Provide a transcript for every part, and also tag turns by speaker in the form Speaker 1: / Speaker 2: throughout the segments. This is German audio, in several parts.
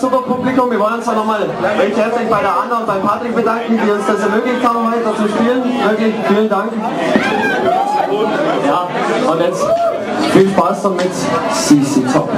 Speaker 1: super Publikum. Wir wollen uns auch nochmal recht herzlich bei der Anna und beim Patrick bedanken, die uns das ermöglicht haben, heute zu spielen. Wirklich vielen Dank. Ja, und jetzt viel Spaß damit. CC Top.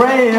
Speaker 1: Pray,